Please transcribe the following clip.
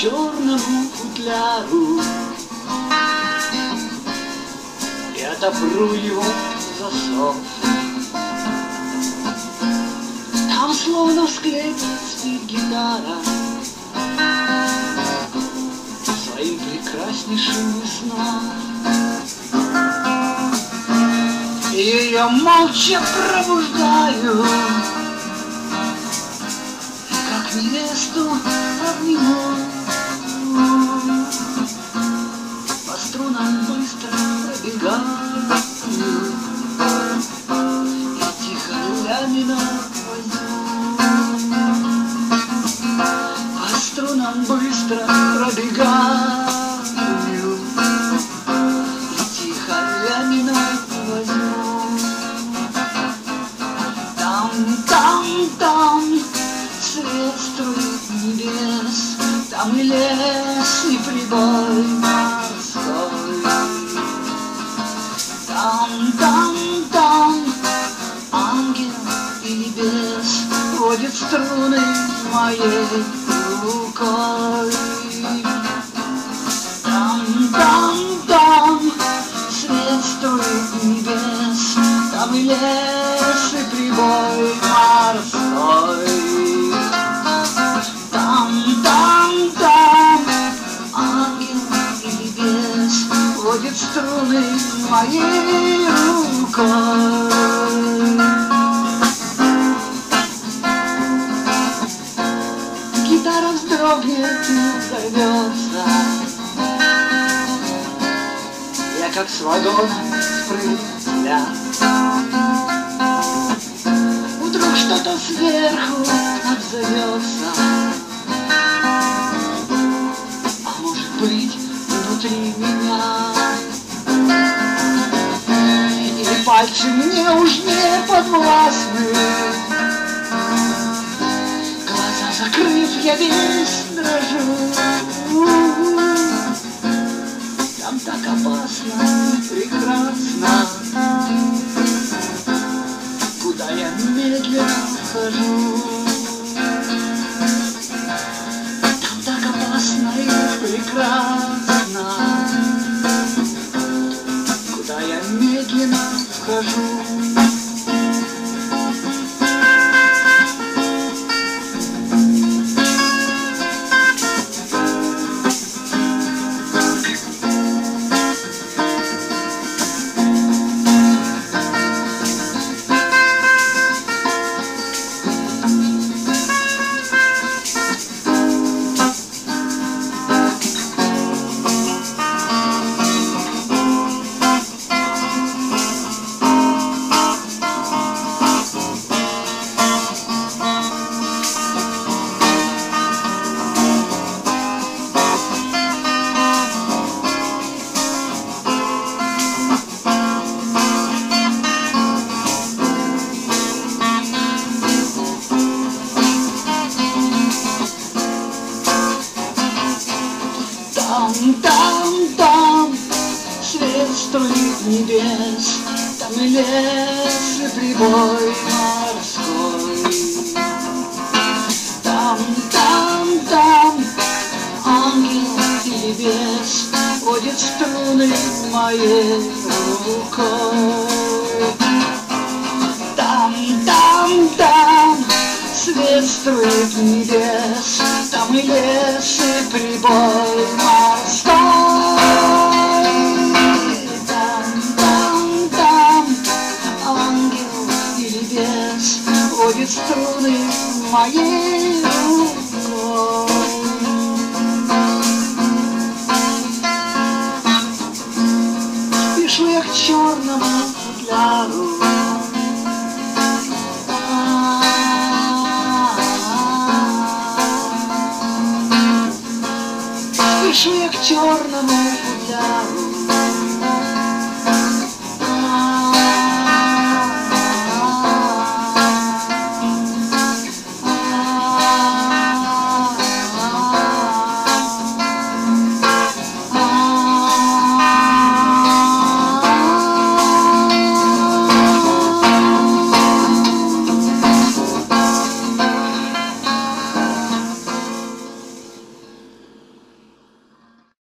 черному футляру. И отопру его засов Там словно в склепе спит гитара Своим прекраснейшим сном. Ее молча пробуждаю. Как невесту обниму По струнам быстро пробегаю И тихо лямина По струнам быстро пробегаю И тихо лямина Там, там, там свет струит небес И прибой морской Там, там, там ангел и бес Водит струны моей рукой. Там, там, там свет струит небес Там и лес, и прибой Струны моей рукой Гитара вздрогнет и взорвется Я как с вагона спрыгну Вдруг что-то сверху отзовется быть внутри меня Пальцы мне уж не подвластны. Глаза закрыв, я весь дрожу the. Там, там, свет струит небес, Там и лес, и прибой морской. Там, там, там ангел и бес Водит струны моей рукой. Там, там, там свет струит небес, И лес, и прибой морской. Там, там, там ангел или бес Водит струны моей рукой. Спешу я к черному футляру Спешу я к черному футляру